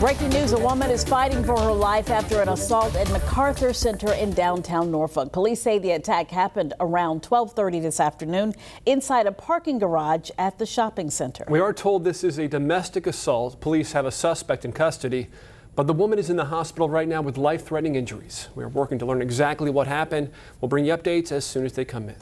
Breaking news, a woman is fighting for her life after an assault at MacArthur Center in downtown Norfolk. Police say the attack happened around 1230 this afternoon inside a parking garage at the shopping center. We are told this is a domestic assault. Police have a suspect in custody, but the woman is in the hospital right now with life-threatening injuries. We are working to learn exactly what happened. We'll bring you updates as soon as they come in.